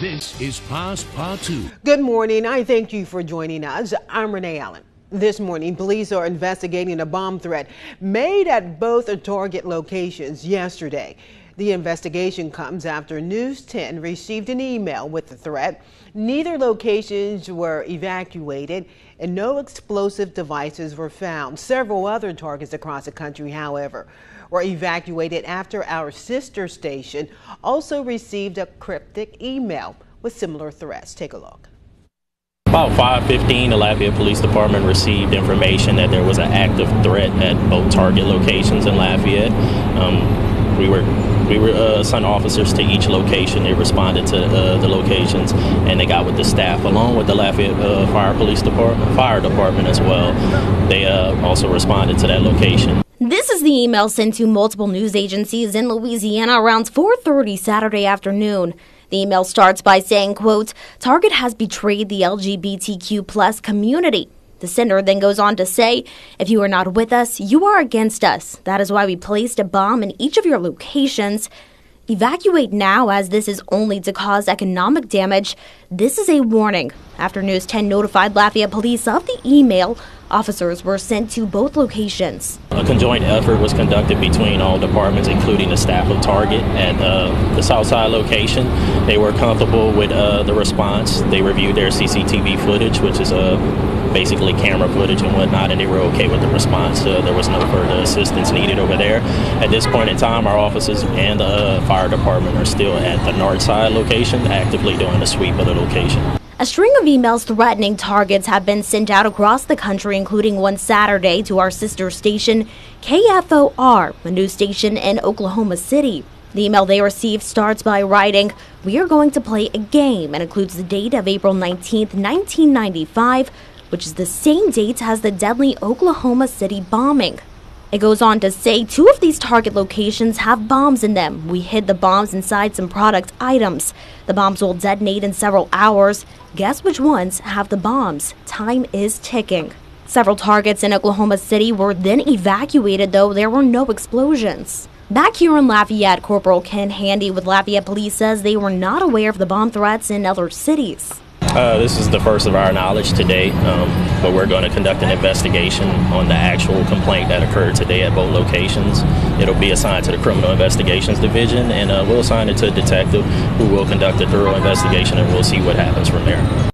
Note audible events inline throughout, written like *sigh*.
This is Passe Partout. Good morning. I thank you for joining us. I'm Renee Allen. This morning, police are investigating a bomb threat made at both target locations yesterday. The investigation comes after News 10 received an email with the threat. Neither locations were evacuated and no explosive devices were found. Several other targets across the country, however, were evacuated after our sister station also received a cryptic email with similar threats. Take a look. About 5:15, the Lafayette Police Department received information that there was an active threat at both target locations in Lafayette. Um, we were we were uh, assigned officers to each location. They responded to uh, the locations, and they got with the staff along with the Lafayette uh, Fire Police Department, Fire Department as well. They uh, also responded to that location. This is the email sent to multiple news agencies in Louisiana around 4:30 Saturday afternoon. The email starts by saying, quote, Target has betrayed the LGBTQ plus community. The sender then goes on to say, if you are not with us, you are against us. That is why we placed a bomb in each of your locations. Evacuate now as this is only to cause economic damage. This is a warning. After News 10 notified Lafayette police of the email, officers were sent to both locations. A conjoint effort was conducted between all departments, including the staff of Target at uh, the Southside location. They were comfortable with uh, the response. They reviewed their CCTV footage, which is uh, basically camera footage and whatnot, and they were okay with the response. there was no further assistance needed over there. At this point in time, our officers and the uh, fire department are still at the north side location, actively doing a sweep of the location. A string of emails threatening targets have been sent out across the country, including one Saturday to our sister station, KFOR, a news station in Oklahoma City. The email they received starts by writing, We are going to play a game, and includes the date of April 19, 1995, which is the same date as the deadly Oklahoma City bombing. It goes on to say two of these target locations have bombs in them. We hid the bombs inside some product items. The bombs will detonate in several hours. Guess which ones have the bombs? Time is ticking. Several targets in Oklahoma City were then evacuated, though there were no explosions. Back here in Lafayette, Corporal Ken Handy with Lafayette Police says they were not aware of the bomb threats in other cities. Uh, this is the first of our knowledge today, um, but we're going to conduct an investigation on the actual complaint that occurred today at both locations. It'll be assigned to the Criminal Investigations Division, and uh, we'll assign it to a detective who will conduct a thorough investigation, and we'll see what happens from there.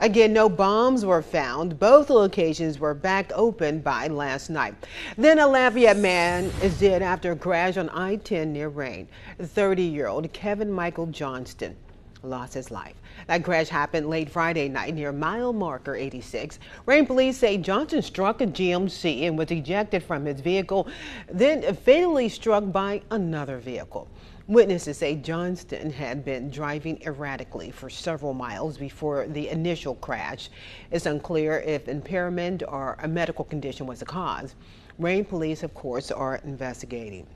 Again, no bombs were found. Both locations were back open by last night. Then a Lafayette man is dead after a crash on I-10 near Rayne. 30-year-old Kevin Michael Johnston lost his life. That crash happened late Friday night near mile marker 86. Rayne police say Johnston struck a GMC and was ejected from his vehicle, then fatally struck by another vehicle. Witnesses say Johnston had been driving erratically for several miles before the initial crash. It's unclear if impairment or a medical condition was the cause. Rayne police, of course, are investigating.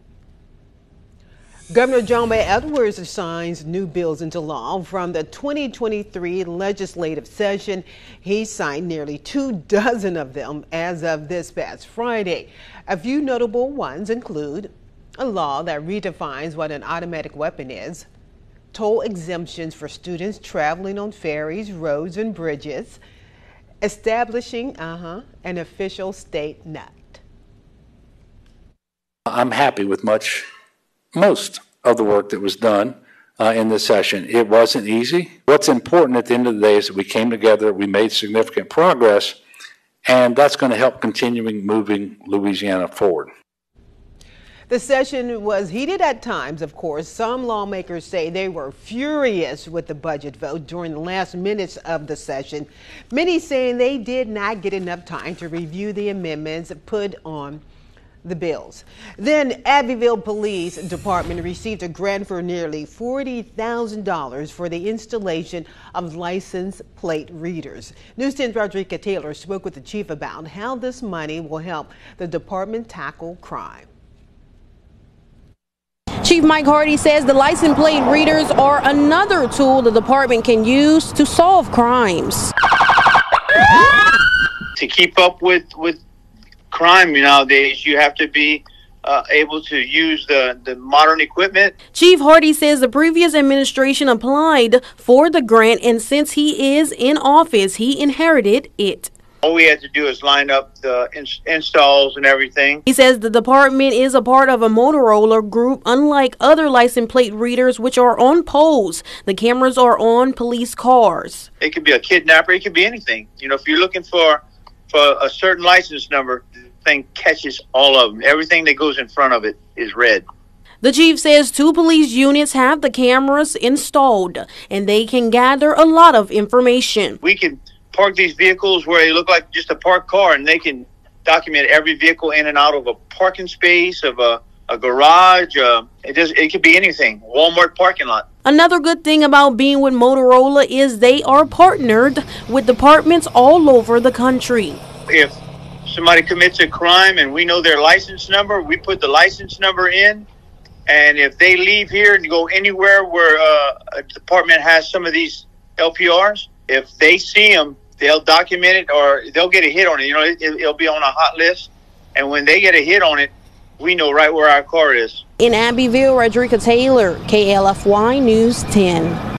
Governor John Bel Edwards signs new bills into law from the 2023 legislative session. He signed nearly two dozen of them as of this past Friday. A few notable ones include a law that redefines what an automatic weapon is, toll exemptions for students traveling on ferries, roads, and bridges, establishing uh-huh, an official state NUT. I'm happy with much most of the work that was done uh, in this session. It wasn't easy. What's important at the end of the day is that we came together, we made significant progress, and that's going to help continuing moving Louisiana forward. The session was heated at times, of course. Some lawmakers say they were furious with the budget vote during the last minutes of the session. Many saying they did not get enough time to review the amendments put on the bills. Then Abbeville Police Department received a grant for nearly $40,000 for the installation of license plate readers. News 10's Rodrika Taylor spoke with the chief about how this money will help the department tackle crime. Chief Mike Hardy says the license plate readers are another tool the department can use to solve crimes. To keep up with, with crime nowadays, you have to be uh, able to use the, the modern equipment. Chief Hardy says the previous administration applied for the grant, and since he is in office, he inherited it. All we had to do is line up the ins- installs and everything. He says the department is a part of a Motorola group, unlike other license plate readers, which are on poles. The cameras are on police cars. It could be a kidnapper. It could be anything. You know, if you're looking for for a certain license number, thing catches all of them. Everything that goes in front of it is red. The chief says two police units have the cameras installed and they can gather a lot of information. We can park these vehicles where they look like just a parked car, and they can document every vehicle in and out of a parking space, of a, a garage. Uh, it does. It could be anything. Walmart parking lot. Another good thing about being with Motorola is they are partnered with departments all over the country. If somebody commits a crime and we know their license number, we put the license number in. And if they leave here and go anywhere where uh, a department has some of these LPRs, if they see them, they'll document it or they'll get a hit on it. You know, it, it'll be on a hot list. And when they get a hit on it, we know right where our car is. In Abbeville, Rodrika Taylor, KLFY News 10.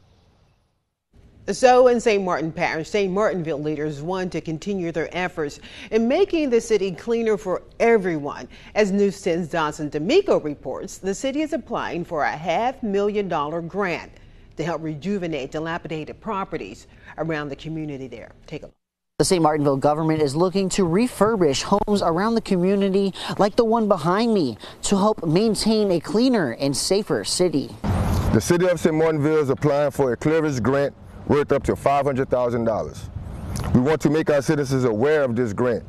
So in St. Martin Parish, St. Martinville leaders want to continue their efforts in making the city cleaner for everyone. As News 10's Dawson D'Amico reports, the city is applying for a half million dollar grant to help rejuvenate dilapidated properties around the community there. Take a look. The St. Martinville government is looking to refurbish homes around the community like the one behind me to help maintain a cleaner and safer city. The city of St. Martinville is applying for a clearance grant worth up to $500,000. We want to make our citizens aware of this grant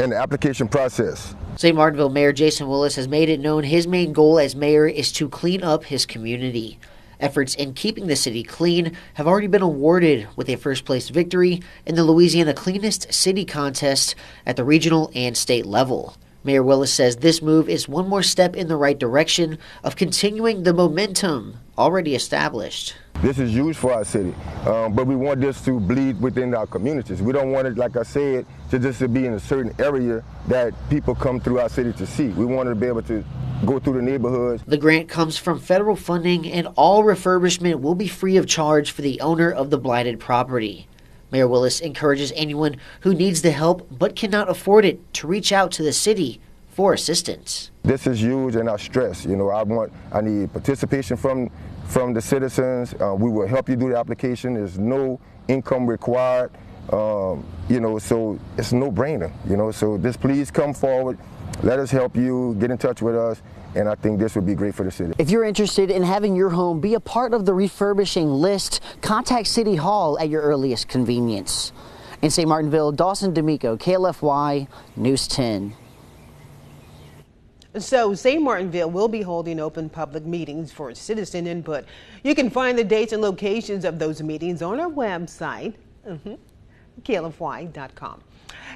and the application process. St. Martinville Mayor Jason Willis has made it known his main goal as mayor is to clean up his community. Efforts in keeping the city clean have already been awarded with a first place victory in the Louisiana Cleanest City contest at the regional and state level. Mayor Willis says this move is one more step in the right direction of continuing the momentum already established. This is huge for our city, um, but we want this to bleed within our communities. We don't want it, like I said, to just to be in a certain area that people come through our city to see. We want to be able to go through the neighborhoods. The grant comes from federal funding, and all refurbishment will be free of charge for the owner of the blighted property. Mayor Willis encourages anyone who needs the help but cannot afford it to reach out to the city for assistance. This is huge and I stress, you know, I want, I need participation from, from the citizens. Uh, we will help you do the application. There's no income required, um, you know, so it's no brainer, you know, so just please come forward. Let us help you, get in touch with us, and I think this would be great for the city. If you're interested in having your home be a part of the refurbishing list, contact City Hall at your earliest convenience. In St. Martinville, Dawson D'Amico, KLFY, News 10. So, St. Martinville will be holding open public meetings for citizen input. You can find the dates and locations of those meetings on our website, mm-hmm, klfy.com.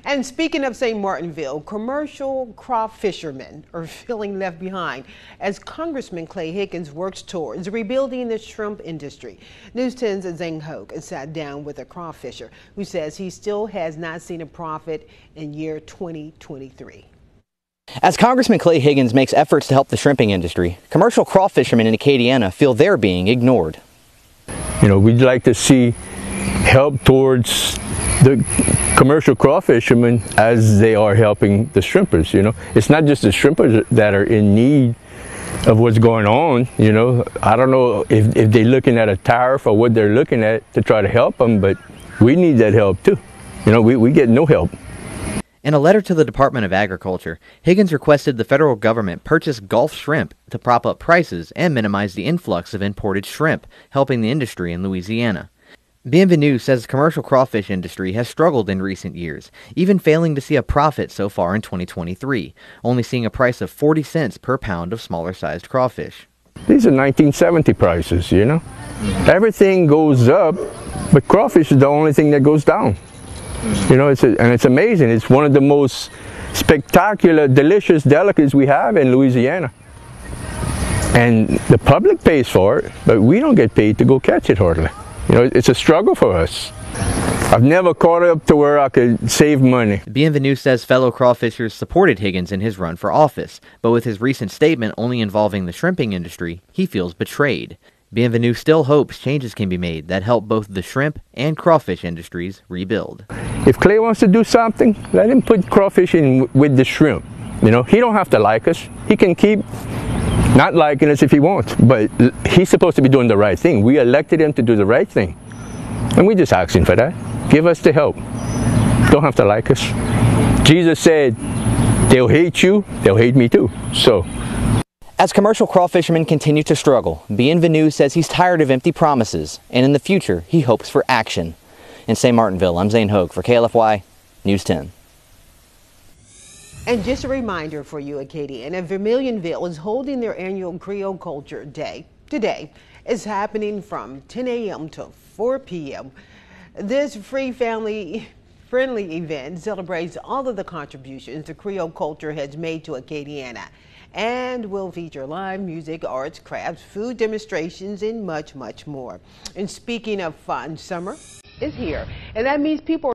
And speaking of St. Martinville, commercial craw fishermen are *laughs* feeling left behind as Congressman Clay Higgins works towards rebuilding the shrimp industry. News 10's Zane Hogue sat down with a crawfisher who says he still has not seen a profit in year 2023. As Congressman Clay Higgins makes efforts to help the shrimping industry, commercial crawfishermen in Acadiana feel they're being ignored. You know, we'd like to see help towards the commercial crawfishermen as they are helping the shrimpers, you know. It's not just the shrimpers that are in need of what's going on, you know. I don't know if, if they're looking at a tariff or what they're looking at to try to help them, but we need that help too. You know, we, we get no help. In a letter to the Department of Agriculture, Higgins requested the federal government purchase Gulf shrimp to prop up prices and minimize the influx of imported shrimp, helping the industry in Louisiana. Bienvenu says the commercial crawfish industry has struggled in recent years, even failing to see a profit so far in 2023, only seeing a price of 40 cents per pound of smaller sized crawfish. These are 1970 prices, you know. Everything goes up, but crawfish is the only thing that goes down. You know, it's a, and it's amazing. It's one of the most spectacular, delicious delicacies we have in Louisiana. And the public pays for it, but we don't get paid to go catch it hardly. You know, it's a struggle for us. I've never caught up to where I could save money. Bienvenu says fellow crawfishers supported Higgins in his run for office, but with his recent statement only involving the shrimping industry, he feels betrayed. Bienvenu still hopes changes can be made that help both the shrimp and crawfish industries rebuild. If Clay wants to do something, let him put crawfish in with the shrimp. You know, he don't have to like us. He can keep not liking us if he wants, but he's supposed to be doing the right thing. We elected him to do the right thing. And we just asking for that. Give us the help. Don't have to like us. Jesus said, they'll hate you, they'll hate me too. So. As commercial crawfishermen continue to struggle, Bienvenu says he's tired of empty promises, and in the future, he hopes for action. In St. Martinville, I'm Zane Hogue for KLFY News 10. And just a reminder for you, Acadiana, Vermilionville is holding their annual Creole Culture Day. Today It's happening from 10 a.m. to 4 p.m. This free family friendly event celebrates all of the contributions the Creole culture has made to Acadiana and will feature live music, arts, crafts, food demonstrations, and much, much more. And speaking of fun, summer is here, and that means people